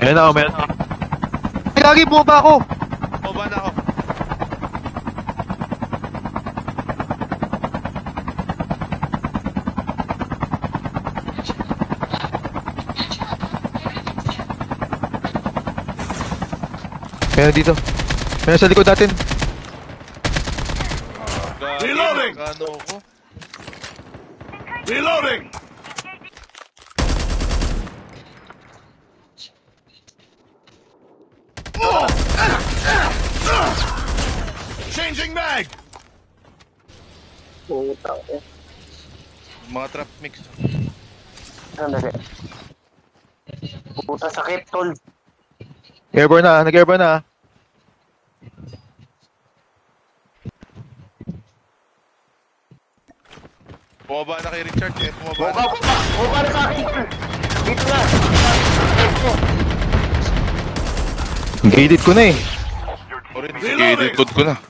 Meron ako, meron ako. Ay, Gagi, bumaba ako! Baba na ako. Meron dito. Meron sa likod natin. Reloading! Reloading! Changing mag! Puta ko. Mga trap mix. Sandali. Puta sakit, tol. Airborne na, nag-airborne na. Bumaba na kay Richard. Eh, bumaba na. buka! Buka na sa akin, tol! Dito na! Gated ko na eh. Code ko na.